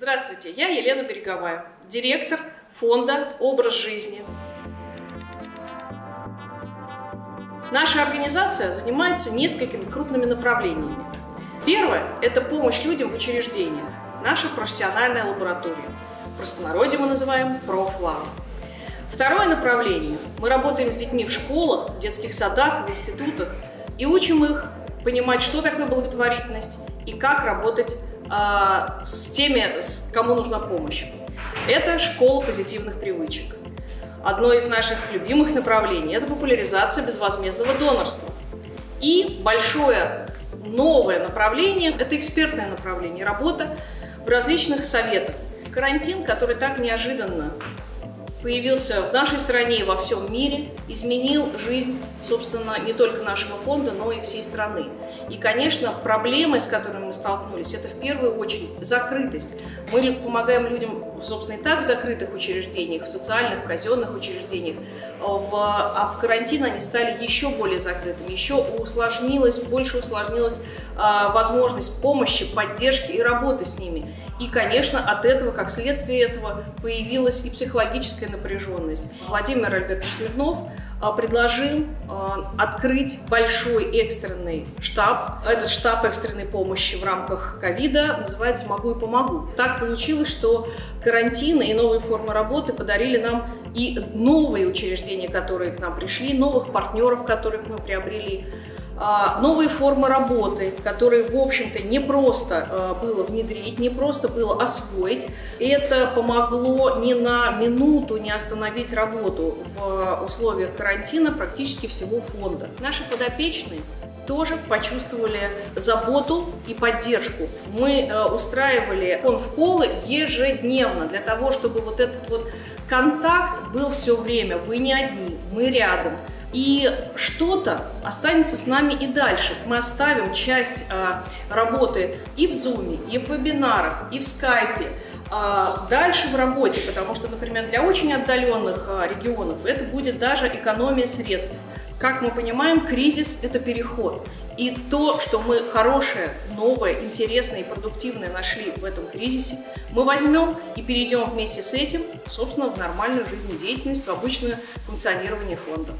Здравствуйте, я Елена Береговая, директор фонда «Образ жизни». Наша организация занимается несколькими крупными направлениями. Первое – это помощь людям в учреждениях, наша профессиональная лаборатория. В простонародье мы называем «Профлаб». Второе направление – мы работаем с детьми в школах, в детских садах, в институтах и учим их понимать, что такое благотворительность и как работать э, с теми, с кому нужна помощь. Это школа позитивных привычек. Одно из наших любимых направлений – это популяризация безвозмездного донорства. И большое новое направление – это экспертное направление, работа в различных советах. Карантин, который так неожиданно появился в нашей стране и во всем мире, изменил жизнь, собственно, не только нашего фонда, но и всей страны. И, конечно, проблемы, с которыми мы столкнулись, это в первую очередь закрытость. Мы помогаем людям, собственно, и так в закрытых учреждениях, в социальных, в казенных учреждениях, в, а в карантин они стали еще более закрытыми, еще усложнилась, больше усложнилась а, возможность помощи, поддержки и работы с ними. И, конечно, от этого, как следствие этого, появилась и психологическая напряженность. Владимир Альбертович Смирнов а, предложил а, открыть большой экстренный штаб. Этот штаб экстренной помощи в рамках ковида называется «Могу и помогу». Так получилось, что карантины и новые формы работы подарили нам и новые учреждения, которые к нам пришли, новых партнеров, которых мы приобрели. А, новые формы работы, которые, в общем-то, не просто а, было внедрить, не просто было освоить. Это помогло ни на минуту не остановить работу в условиях карантина практически всего фонда. Наши подопечные тоже почувствовали заботу и поддержку. Мы э, устраивали конфколы ежедневно для того, чтобы вот этот вот контакт был все время. Вы не одни, мы рядом. И что-то останется с нами и дальше. Мы оставим часть э, работы и в Zoom, и в вебинарах, и в скайпе. А дальше в работе, потому что, например, для очень отдаленных а, регионов это будет даже экономия средств. Как мы понимаем, кризис – это переход. И то, что мы хорошее, новое, интересное и продуктивное нашли в этом кризисе, мы возьмем и перейдем вместе с этим, собственно, в нормальную жизнедеятельность, в обычное функционирование фонда.